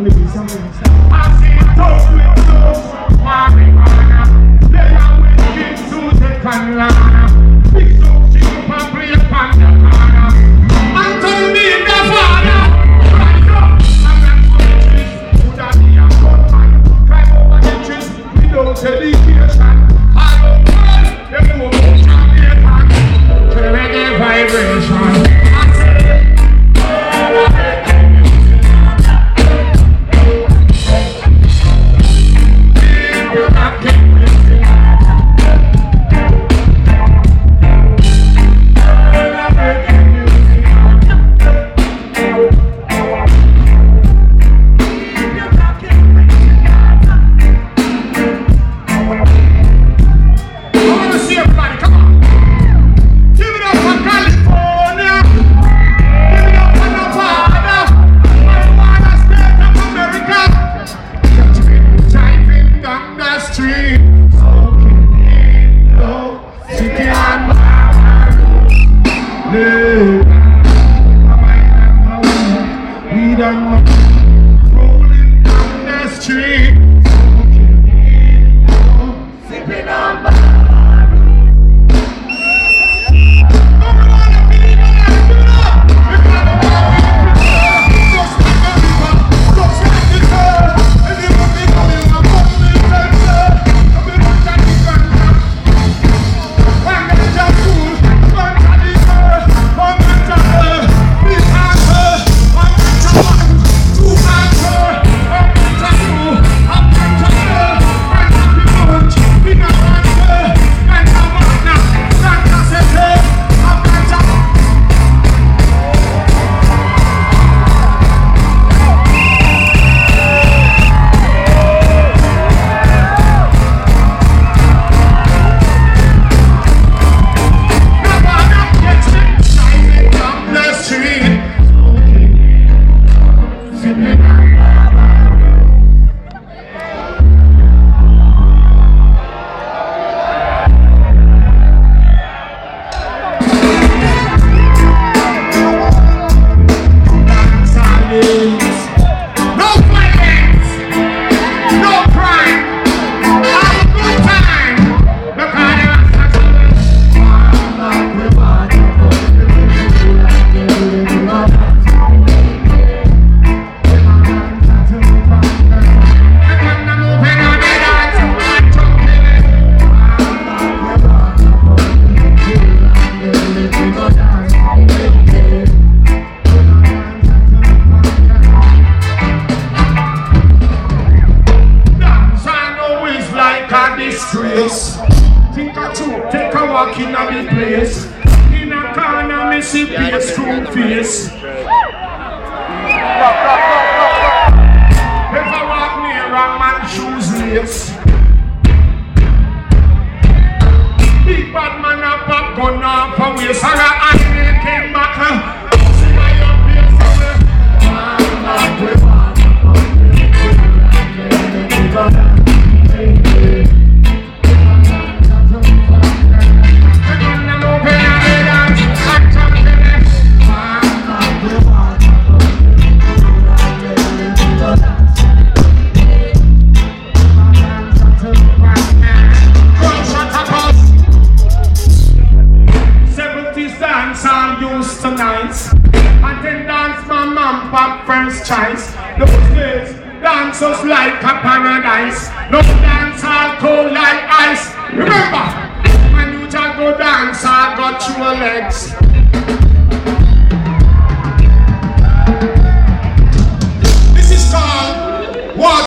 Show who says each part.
Speaker 1: maybe something. I see with those marijuana. They are waiting to the canal. Pick up cheap and play upon the corner. And tell me the father. Education, I don't care. Everyone, vibration. name. place. Think a two, take a walk in a big place. In a corner, me see face through face. Ever walk near a man shoes lace. Big bad man a pop gun off waist. dance choice. Those days, dancers like a paradise. No dance all cold like ice. Remember, when you just go dance, I got your legs.